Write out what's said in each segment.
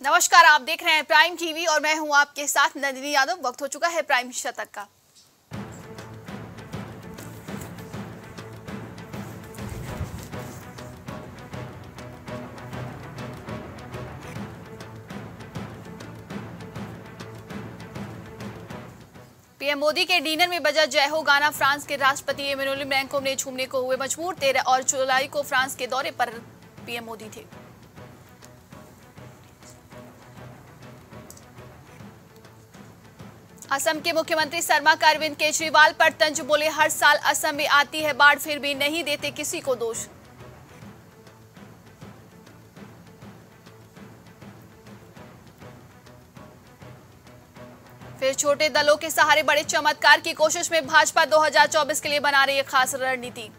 नमस्कार, आप देख रहे हैं प्राइम टीवी और मैं हूँ आपके साथ नंदिनी यादव। वक्त हो चुका है प्राइम शतक का। पीएम मोदी के डिनर में बजा जय हो गाना। फ्रांस के राष्ट्रपति इमेनुअल मैक्रों ने झूमने को हुए मजबूर। तेरह और जुलाई को फ्रांस के दौरे पर पीएम मोदी थे। असम के मुख्यमंत्री शर्मा का अरविंद केजरीवाल पर तंज बोले, हर साल असम में आती है बाढ़, फिर भी नहीं देते किसी को दोष। फिर छोटे दलों के सहारे बड़े चमत्कार की कोशिश में भाजपा 2024 के लिए बना रही है खास रणनीति।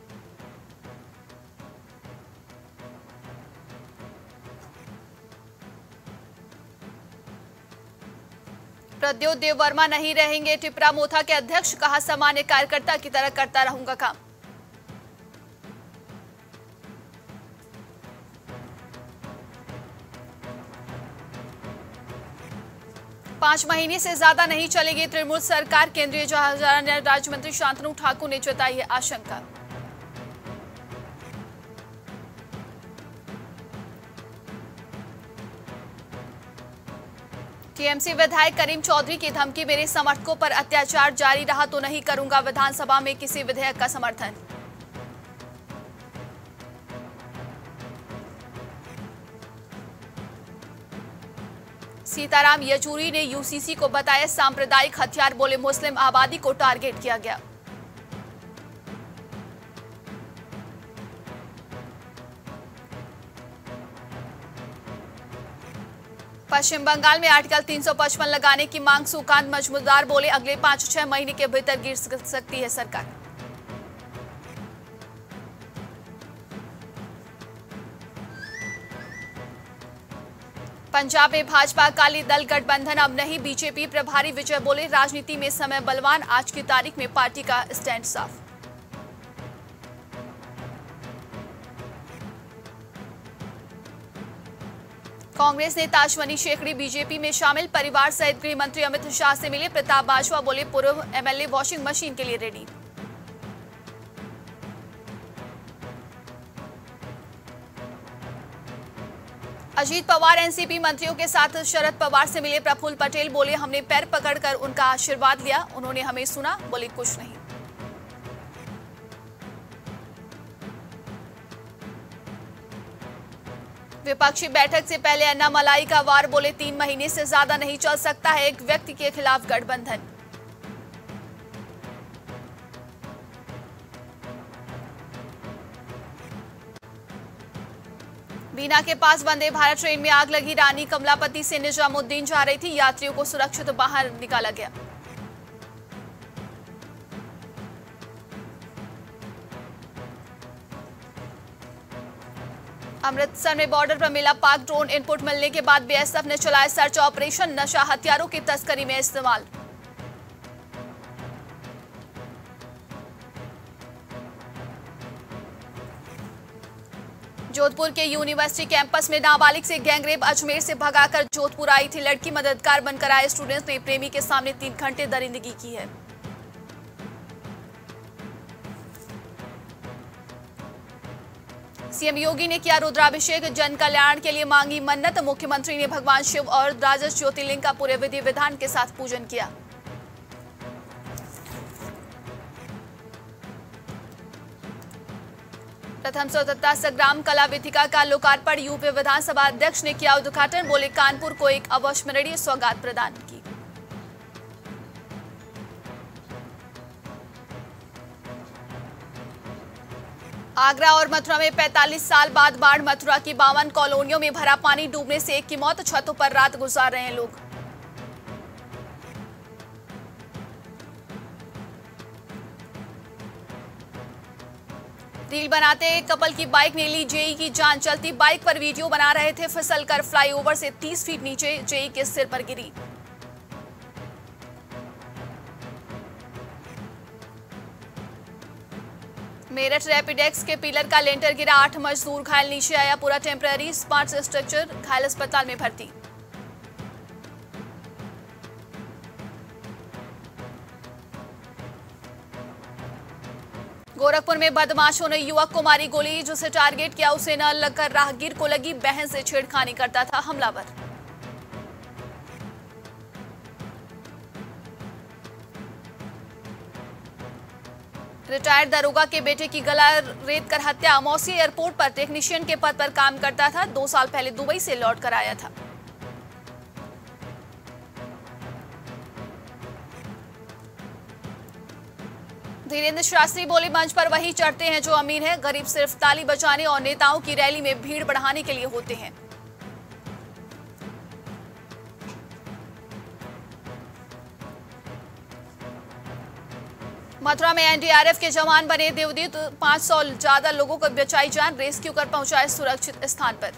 प्रद्योत देव वर्मा नहीं रहेंगे। टिपरा मोथा के अध्यक्ष कहा, सामान्य कार्यकर्ता की तरह करता रहूँगा काम। पाँच महीने से ज़्यादा नहीं चलेगी तृणमूल सरकार। केंद्रीय जहाजरान राज्य मंत्री शांतनु ठाकुर ने जताई है आशंका। टीएमसी विधायक करीम चौधरी की धमकी, मेरे समर्थकों पर अत्याचार जारी रहा तो नहीं करूँगा विधानसभा में किसी विधेयक का समर्थन। सीताराम येचूरी ने यूसीसी को बताया, सांप्रदायिक हथियार बोले मुस्लिम आबादी को टारगेट किया गया। पश्चिम बंगाल में आर्टिकल 355 लगाने की मांग, सुकांत मजमूदार बोले, अगले पाँच छह महीने के भीतर गिर सकती है सरकार। पंजाब में भाजपा अकाली दल गठबंधन, अब नहीं, बीजेपी प्रभारी विजय बोले, राजनीति में समय बलवान, आज की तारीख में पार्टी का स्टैंड साफ़। कांग्रेस नेता अश्वनी शेखड़ी बीजेपी में शामिल। परिवार सहित गृह मंत्री अमित शाह से मिले प्रताप बाजवा, बोले पूर्व एमएलए वॉशिंग मशीन के लिए रेडी। अजीत पवार, एनसीपी मंत्रियों के साथ शरद पवार से मिले प्रफुल्ल पटेल, बोले हमने पैर पकड़कर उनका आशीर्वाद लिया, उन्होंने हमें सुना, बोले कुछ नहीं। विपक्षी बैठक से पहले अन्ना मलाई का वार बोले तीन महीने से ज़्यादा नहीं चल सकता है एक व्यक्ति के खिलाफ गठबंधन। बीना के पास वंदे भारत ट्रेन में आग लगी। रानी कमलापति से निजामुद्दीन जा रही थी। यात्रियों को सुरक्षित बाहर निकाला गया। अमृतसर में बॉर्डर पर मिला पाक ड्रोन इनपुट मिलने के बाद बीएसएफ ने चलाया सर्च ऑपरेशन, नशा हथियारों की तस्करी में इस्तेमाल। जोधपुर के यूनिवर्सिटी कैंपस में नाबालिग से गैंगरेप अजमेर से भगाकर जोधपुर आई थी लड़की, मददगार बनकर आए स्टूडेंट्स ने प्रेमी के सामने तीन घंटे दरिंदगी की है। सीएम योगी ने किया रुद्राभिषेक, जन कल्याण के लिए मांगी मन्नत। मुख्यमंत्री ने भगवान शिव और द्वादश ज्योतिर्लिंग का पूरे विधि विधान के साथ पूजन किया। प्रथम स्वतंत्रता संग्राम कला वेदिका का लोकार्पण। यूपी विधानसभा अध्यक्ष ने किया उद्घाटन। बोले, कानपुर को एक अविस्मरणीय सौगात प्रदान। आगरा और मथुरा में 45 साल बाद बाढ़, मथुरा की बावन कॉलोनियों में भरा पानी डूबने से एक की मौत, छतों पर रात गुजार रहे हैं लोग। रील बनाते कपल की बाइक ने ली जेई की जान, चलती बाइक पर वीडियो बना रहे थे फिसलकर फ्लाईओवर से 30 फीट नीचे जेई के सिर पर गिरी। मेरठ रैपिडेक्स के पिलर का लेंटर गिरा, आठ मजदूर घायल, नीचे आया पूरा टेम्प्ररी स्मार्ट स्ट्रक्चर घायल अस्पताल में भर्ती। गोरखपुर में बदमाशों ने युवक को मारी गोली, जिसे टारगेट किया उसे न लगकर राहगीर को लगी बहन से छेड़खानी करता था हमलावर। रिटायर्ड दरोगा के बेटे की गला रेत कर हत्या। मौसी एयरपोर्ट पर टेक्नीशियन के पद पर काम करता था। दो साल पहले दुबई से लौट कर आया था। धीरेन्द्र शास्त्री बोले मंच पर वही चढ़ते हैं जो अमीर है। गरीब सिर्फ़ ताली बजाने और नेताओं की रैली में भीड़ बढ़ाने के लिए होते हैं। मथुरा में एनडीआरएफ के जवान बने देवदीत। 500 ज़्यादा लोगों को बचाई जान, रेस्क्यू कर पहुँचाए सुरक्षित स्थान पर।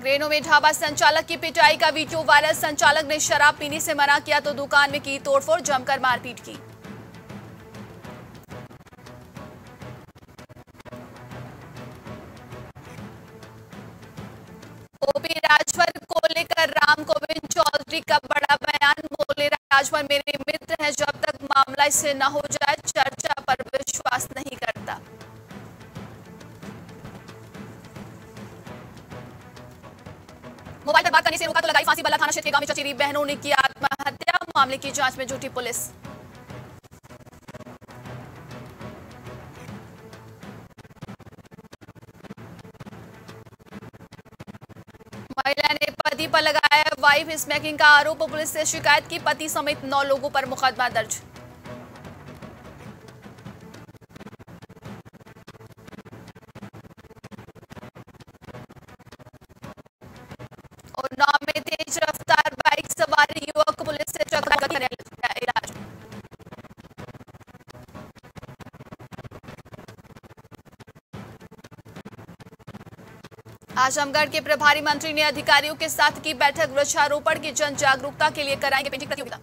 ग्रेनो में ढाबा संचालक की पिटाई का वीडियो वायरल। संचालक ने शराब पीने से मना किया तो दुकान में की तोड़फोड़, जमकर मारपीट की। राजभर को लेकर राम गोविंद चौधरी का बड़ा बयान बोले राजभर मेरे मित्र हैं जब तक मामला इससे न हो जाए, चर्चा पर विश्वास नहीं करता। मोबाइल पर बात करने से रोका तो लगाई फांसी बल्ला थाना क्षेत्र के गाँव में चचेरी बहनों ने की आत्महत्या। मामले की जाँच में जुटी पुलिस। पर लगाया वाइफ स्मैकिंग का आरोप, पुलिस से शिकायत की पति समेत नौ लोगों पर मुकदमा दर्ज। आजमगढ़ के प्रभारी मंत्री ने अधिकारियों के साथ की बैठक, वृक्षारोपण की जन जागरूकता के लिए कराएँगे पेंटिंग प्रतियोगिता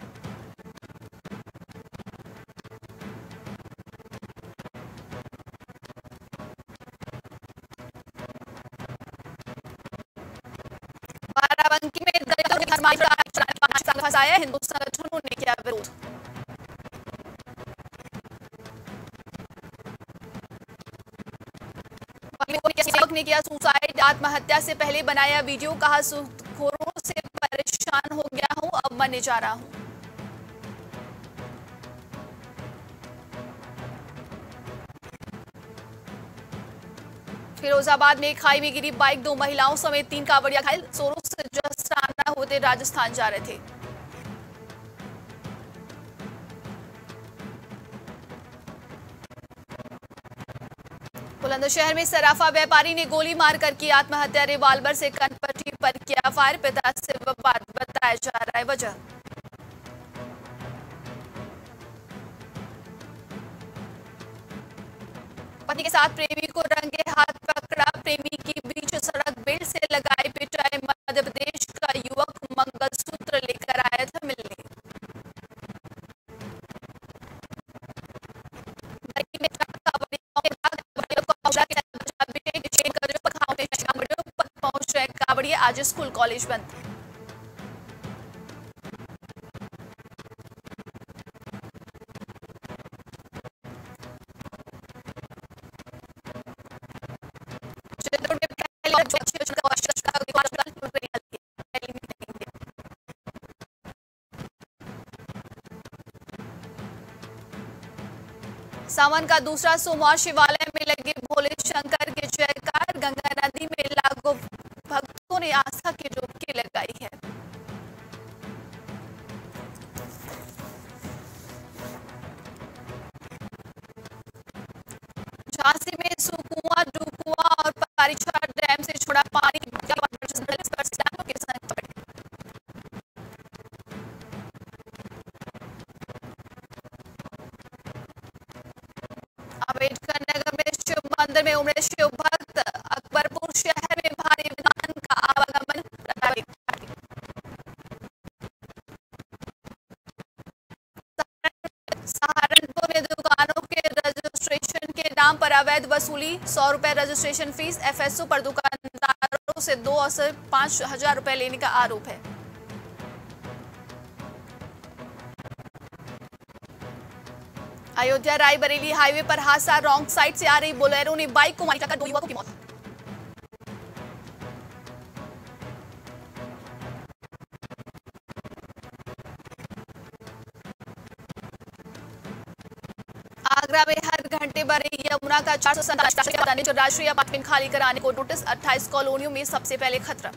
युवक ने किया सुसाइड, आत्महत्या से पहले बनाया वीडियो, कहा सुखोरों से परेशान हो गया हूँ, अब मरने जा रहा हूँ। फिरोजाबाद में खाई में गिरी बाइक, दो महिलाओं समेत तीन कावड़िया घायल, सोरों से जसराना होते राजस्थान जा रहे थे। बुलंदशहर में सराफा व्यापारी ने गोली मारकर की आत्महत्या। रिवाल्वर से कनपट्टी पर किया फायर, पिता से बताया जा रहा है वजह। पत्नी के साथ प्रेमी को रंगे हाथ पकड़ा। प्रेमी की का दूसरा सोमवार शिवालय में लगे भोले शंकर के जयकार, गंगा नदी में लागू भक्तों ने आस्था की वसूली सौ रुपए रजिस्ट्रेशन फ़ीस एफएसओ पर दुकानदारों से दो और से पाँच हज़ार रुपए लेने का आरोप है। अयोध्या रायबरेली हाईवे पर हादसा रॉन्ग साइड से आ रही बोलेरो ने बाइक को मारी टक्कर दो युवकों की मौत। आगरा में हर घंटे बढ़ यमुना का चार सौ राष्ट्रीय अपार्टमेंट खाली कराने को नोटिस। 28 कॉलोनियों में सबसे पहले खतरा।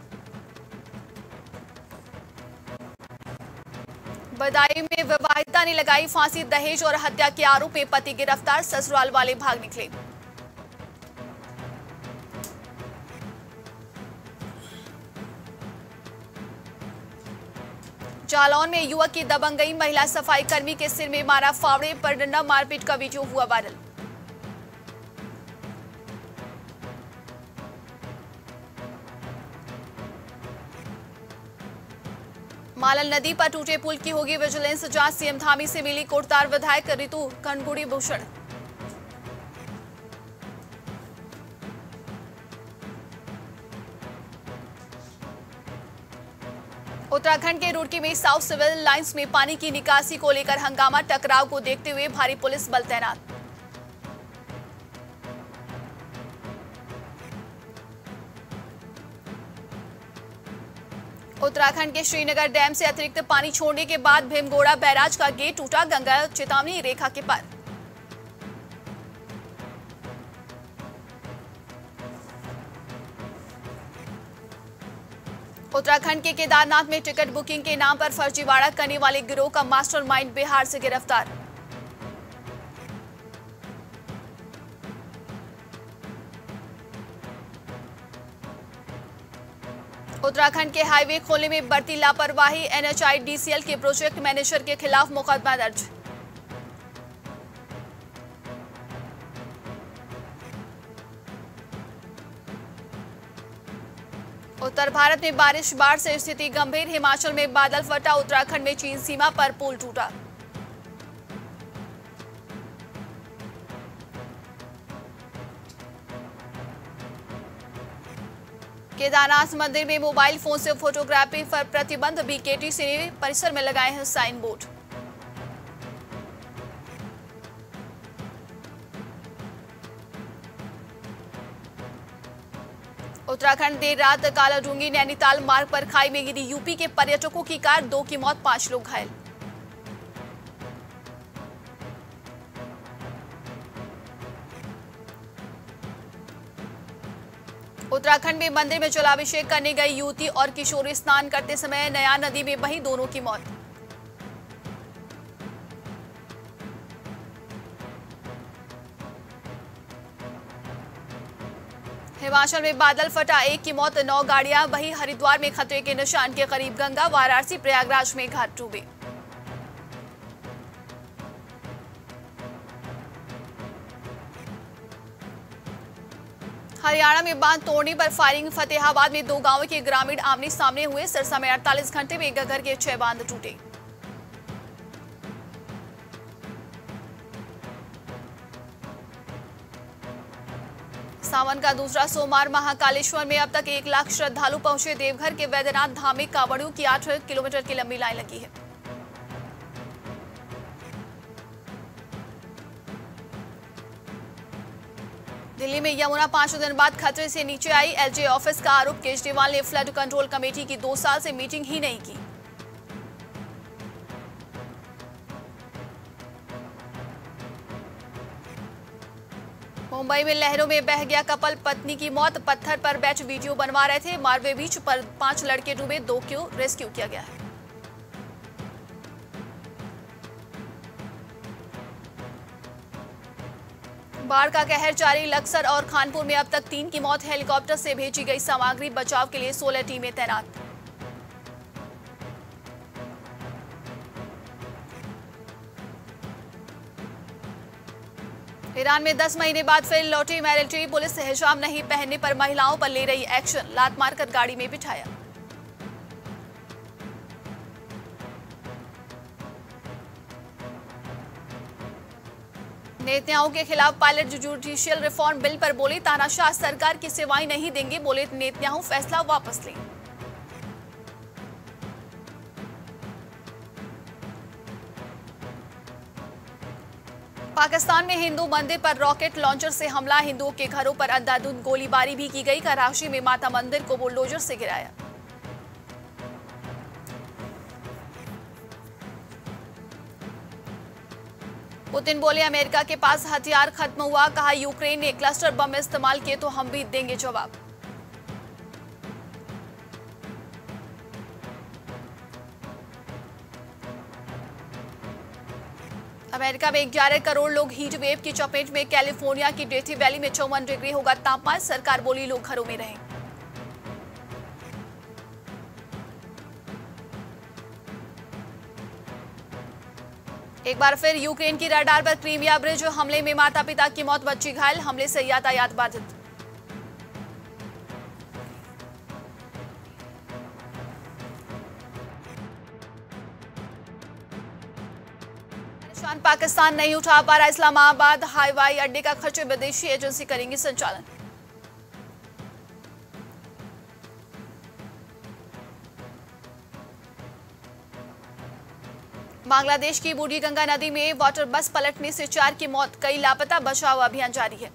बदायूं में विवाहिता ने लगाई फांसी, दहेज और हत्या के आरोप में पति गिरफ़्तार। ससुराल वाले भाग निकले। जालौन में युवक की दबंग गई। महिला सफ़ाई कर्मी के सिर में मारा फावड़े, पर डंडा मारपीट का वीडियो हुआ वायरल। मालल नदी पर टूटे पुल की होगी विजिलेंस जाँच। सीएम धामी से मिली कोटतार विधायक रितु कनगुड़ी भूषण। उत्तराखंड के रुड़की में साउथ सिविल लाइंस में पानी की निकासी को लेकर हंगामा टकराव को देखते हुए भारी पुलिस बल तैनात। उत्तराखंड के श्रीनगर डैम से अतिरिक्त पानी छोड़ने के बाद भीमगोड़ा बैराज का गेट टूटा, गंगा चेतावनी रेखा के पार। उत्तराखंड के केदारनाथ में टिकट बुकिंग के नाम पर फर्जीवाड़ा करने वाले गिरोह का मास्टरमाइंड बिहार से गिरफ़्तार। उत्तराखंड के हाईवे खोलने में बढ़ती लापरवाही एनएचआईडीसीएल के प्रोजेक्ट मैनेजर के खिलाफ मुकदमा दर्ज। उत्तर भारत में बारिश, बाढ़ से स्थिति गंभीर। हिमाचल में बादल फटा, उत्तराखंड में चीन सीमा पर पुल टूटा। केदारनाथ मंदिर में मोबाइल फ़ोन से फोटोग्राफी पर प्रतिबंध, बीकेटी से परिसर में लगाए हैं साइन बोर्ड। उत्तराखंड देर रात कालाडूँगी नैनीताल मार्ग पर खाई में गिरी यूपी के पर्यटकों की कार, दो की मौत, पाँच लोग घायल। उत्तराखंड में मंदिर में जलाभिषेक करने गई युवती और किशोरी स्नान करते समय नया नदी में बही दोनों की मौत। हिमाचल में बादल फटा, एक की मौत, नौ गाड़ियाँ, वही हरिद्वार में खतरे के निशान के करीब गंगा, वाराणसी, प्रयागराज में घाट डूबे। हरियाणा में बाँध तोड़ने पर फायरिंग, फतेहाबाद में दो गाँवों के ग्रामीण आमने सामने हुए। सिरसा में 48 घंटे में एक घर के छह बाँध टूटे। सावन का दूसरा सोमवार महाकालेश्वर में अब तक एक लाख श्रद्धालु पहुँचे। देवघर के वैद्यनाथ धाम में कावड़ियों की आठ किलोमीटर की लंबी लाइन लगी है। दिल्ली में यमुना पाँच दिन बाद खतरे से नीचे आई। एलजे ऑफ़िस का आरोप, केजरीवाल ने फ्लड कंट्रोल कमेटी की दो साल से मीटिंग ही नहीं की। मुंबई में लहरों में बह गया कपल। पत्नी की मौत, पत्थर पर बैठ वीडियो बनवा रहे थे। मारवे बीच पर पाँच लड़के डूबे, दो क्यों रेस्क्यू किया गया है। बाढ़ का कहर जारी, लक्सर और खानपुर में अब तक तीन की मौत। हेलीकॉप्टर से भेजी गई सामग्री, बचाव के लिए सोलह टीमें तैनात। ईरान में 10 महीने बाद फिर लौटी मिलिट्री पुलिस हिजाब नहीं पहनने पर महिलाओं पर ले रही एक्शन। लात मारकर गाड़ी में बिठाया। नेताओं के खिलाफ पायलट जुडिशियल रिफॉर्म बिल पर बोले, तानाशाह सरकार की सेवाएँ नहीं देंगे, बोले नेताओं फैसला वापस लें। पाकिस्तान में हिंदू मंदिर पर रॉकेट लॉन्चर से हमला। हिंदुओं के घरों पर अंधाधुंध गोलीबारी भी की गई। कराची में माता मंदिर को बुलडोजर से गिराया। पुतिन बोले, अमेरिका के पास हथियार खत्म हुआ। कहा यूक्रेन ने क्लस्टर बम इस्तेमाल किए तो हम भी देंगे जवाब। अमेरिका में 11 करोड़ लोग हीट वेव की चपेट में। कैलिफ़ोर्निया की डेथी वैली में चौवन डिग्री होगा तापमान। सरकार बोली लोग घरों में रहें। एक बार फिर यूक्रेन की रडार पर क्रीमिया ब्रिज हमले में माता पिता की मौत, बच्ची घायल। हमले से यातायात बाधित। पाकिस्तान नहीं उठा पा रहा इस्लामाबाद हाईवाई अड्डे का खर्च विदेशी एजेंसी करेंगी संचालन। बांग्लादेश की बूढ़ी गंगा नदी में वाटर बस पलटने से चार की मौत, कई लापता बचाव अभियान जारी है।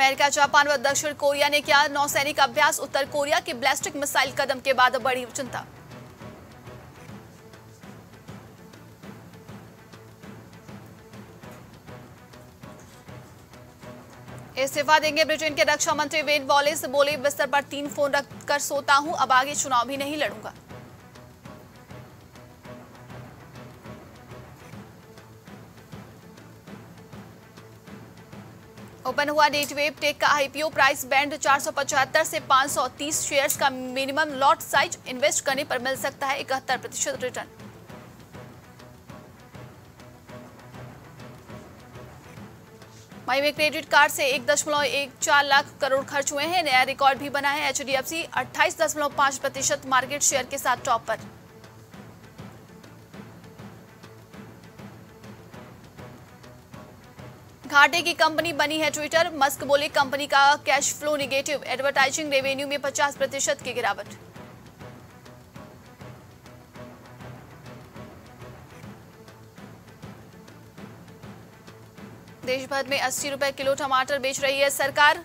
अमेरिका, जापान व दक्षिण कोरिया ने किया नौसैनिक अभ्यास। उत्तर कोरिया की ब्लास्टिक मिसाइल कदम के बाद बढ़ी चिंता। इस्तीफा देंगे ब्रिटेन के रक्षा मंत्री वेन वॉलिस। बोले, बिस्तर पर तीन फ़ोन रखकर सोता हूँ, अब आगे चुनाव भी नहीं लड़ूँगा। ओपन हुआ नेटवेव टेक का आईपीओ प्राइस बैंड 475 से 530 शेयर्स का मिनिमम लॉट साइज़ इन्वेस्ट करने पर मिल सकता है इकहत्तर प्रतिशत रिटर्न। मई में क्रेडिट कार्ड से एक दशमलव एक चार लाख करोड़ खर्च हुए हैं। नया रिकॉर्ड भी बना है एच डी एफ़ सी अट्ठाईस दशमलव पाँच प्रतिशत मार्केट शेयर के साथ टॉप पर घाटे की कंपनी बनी है ट्विटर। मस्क बोले, कंपनी का cash flow negative. Advertising revenue में 50 प्रतिशत की गिरावट। देश भर में अस्सी रुपए किलो टमाटर बेच रही है सरकार।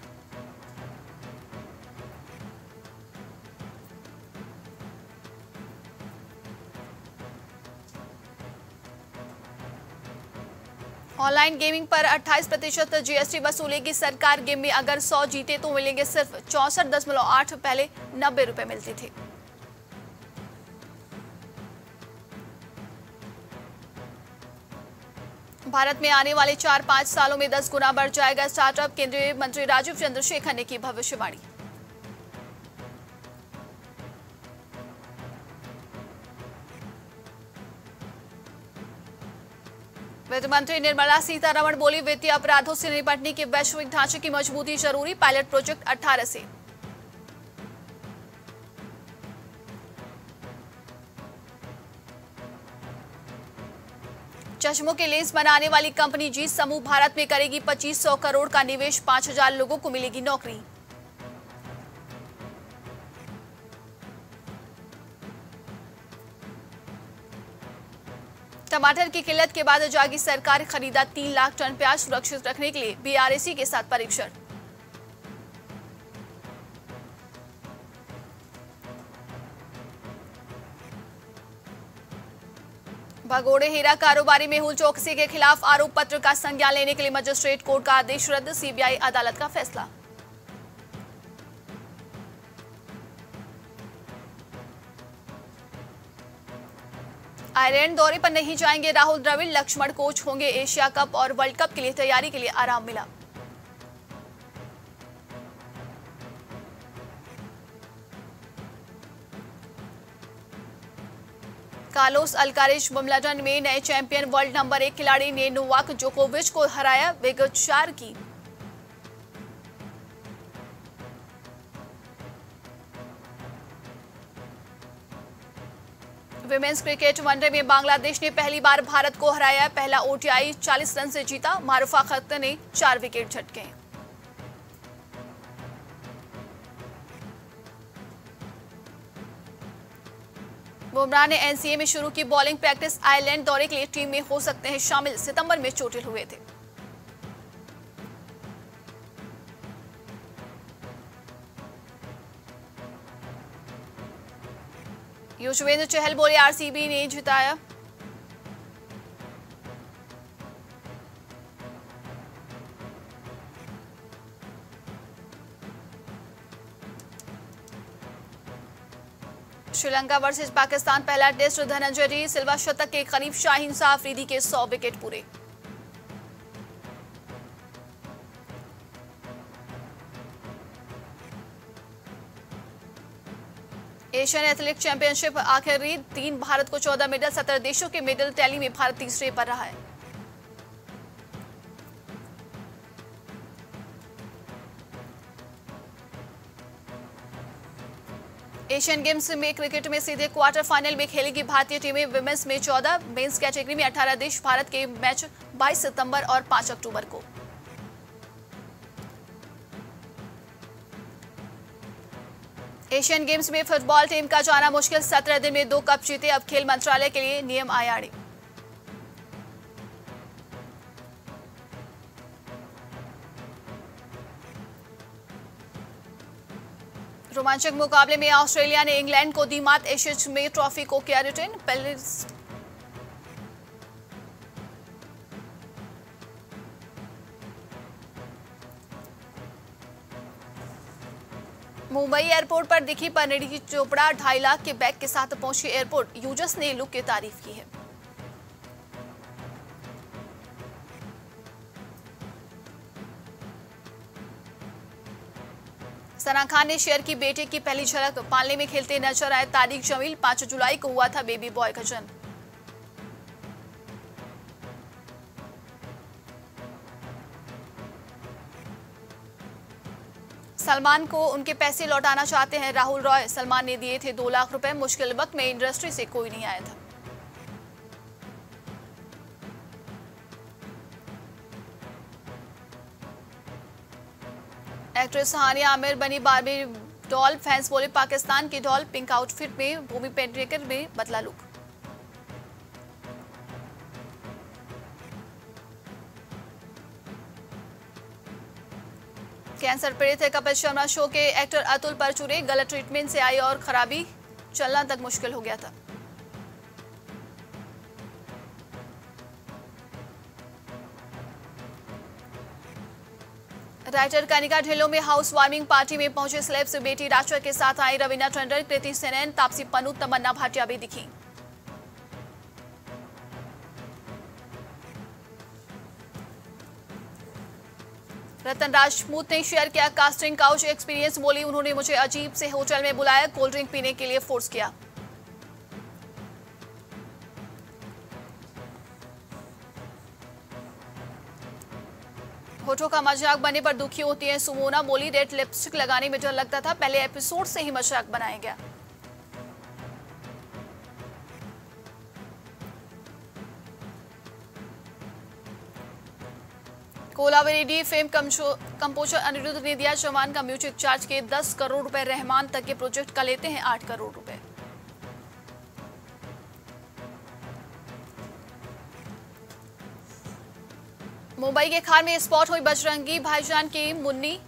ऑनलाइन गेमिंग पर 28 प्रतिशत जीएसटी वसूलेगी सरकार। गेम में अगर 100 जीते तो मिलेंगे सिर्फ़ चौसठ दशमलव आठ, पहले नब्बे रुपए मिलते थे। भारत में आने वाले चार पाँच सालों में दस गुना बढ़ जाएगा स्टार्टअप। केंद्रीय मंत्री राजीव चंद्रशेखर ने की भविष्यवाणी। वित्त मंत्री निर्मला सीतारमण बोली, वित्तीय अपराधों से निपटने के वैश्विक ढांचे की मजबूती ज़रूरी, पायलट प्रोजेक्ट 18 से। चश्मों के लेंस बनाने वाली कंपनी जी समूह भारत में करेगी 2500 करोड़ का निवेश 5000 लोगों को मिलेगी नौकरी। टमाटर की किल्लत के बाद जागी सरकार खरीदा तीन लाख टन प्याज सुरक्षित रखने के लिए बीआरएसी के साथ परीक्षण। भगोड़े हीरा कारोबारी मेहुल चौकसी के खिलाफ आरोप पत्र का संज्ञान लेने के लिए मजिस्ट्रेट कोर्ट का आदेश रद्द, सीबीआई अदालत का फैसला। आयरलैंड दौरे पर नहीं जाएँगे राहुल द्रविड़। लक्ष्मण कोच होंगे एशिया कप और वर्ल्ड कप के लिए तैयारी के लिए आराम मिला। कार्लोस अल्कारेज विंबलडन में नए चैंपियन वर्ल्ड नंबर एक खिलाड़ी ने नोवाक जोकोविच को हराया वेगचार की। विमेंस क्रिकेट वनडे में बांग्लादेश ने पहली बार भारत को हराया पहला ओटीआई 40 रन से जीता। मारूफा खत ने चार विकेट झटके। बुमराह ने एनसीए में शुरू की बॉलिंग प्रैक्टिस। आयरलैंड दौरे के लिए टीम में हो सकते हैं शामिल। सितंबर में चोटिल हुए थे। युजवेंद्र चहल बोले, आरसीबी ने जिताया। श्रीलंका वर्सेस पाकिस्तान, पहला टेस्ट, धनंजय सिल्वा शतक के करीब शाहीन साफरीदी के 100 विकेट पूरे। एशियन एथलेटिक चैंपियनशिप आखिरी तीन भारत को 14 मेडल, सत्रह देशों के मेडल, टैली में भारत तीसरे पर रहा है। एशियन गेम्स में क्रिकेट में सीधे क्वार्टर फाइनल में खेलेगी भारतीय टीमें। विमेंस में 14 मेंस कैटेगरी में 18 देश। भारत के मैच 22 सितंबर और 5 अक्टूबर को। एशियन गेम्स में फुटबॉल टीम का जाना मुश्किल। सत्रह दिन में दो कप जीते। अब खेल मंत्रालय के लिए नियम आयाड़े रोमांचक मुकाबले में ऑस्ट्रेलिया ने इंग्लैंड को दी मात। एशियज में ट्रॉफी को किया रिटर्न। पहले मुंबई एयरपोर्ट पर दिखी परिणीति चोपड़ा ढाई लाख के बैग के साथ पहुँची एयरपोर्ट। यूज़र्स ने लुक की तारीफ़ की है। सना खान ने शेयर की बेटे की पहली झलक, पालने में खेलते नज़र आए तारिक जमील। पाँच जुलाई को हुआ था बेबी बॉय का जन्म। सलमान को उनके पैसे लौटाना चाहते हैं। राहुल रॉय, सलमान ने दिए थे दो लाख रुपए। मुश्किल वक्त में इंडस्ट्री से कोई नहीं आया था। एक्ट्रेस हानिया आमिर बनी बारबी डॉल। फैंस बोले, पाकिस्तान की डॉल पिंक आउटफिट में, भूमि पेंटेकर में बदला लुक। कैंसर पीड़ित है। कपिल शर्मा शो के एक्टर अतुल परचुरे, गलत ट्रीटमेंट से आई और खराबी। चलना तक मुश्किल हो गया था। राइटर कनिका ढिल्लो में हाउस वार्मिंग पार्टी में पहुँचे स्लेब्स। बेटी राष्ट्र के साथ आई रवीना टंडन कृति सेनन, तापसी पन्नू, तमन्ना भाटिया भी दिखी। रतन राजपूत ने शेयर किया कास्टिंग काउच एक्सपीरियंस, बोली उन्होंने मुझे अजीब से होटल में बुलाया, कोल्ड ड्रिंक पीने के लिए फोर्स किया। होठों का मज़ाक बने पर दुखी होती है सुमोना, बोली, रेड लिपस्टिक लगाने में डर लगता था, पहले एपिसोड से ही मज़ाक बनाया गया। कोलावेरी फेम कंपोजर अनिरुद्ध ने दिया चौहान का म्यूज़िक चार्ज के 10 करोड़ रुपए, रहमान तक के प्रोजेक्ट का लेते हैं 8 करोड़ रुपए। मुंबई के खार में स्पॉट हुई बजरंगी, भाईजान की मुन्नी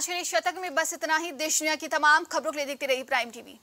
आज के लिए शतक में बस इतना ही। देश दुनिया की तमाम खबरों के लिए देखते रहिए प्राइम टीवी।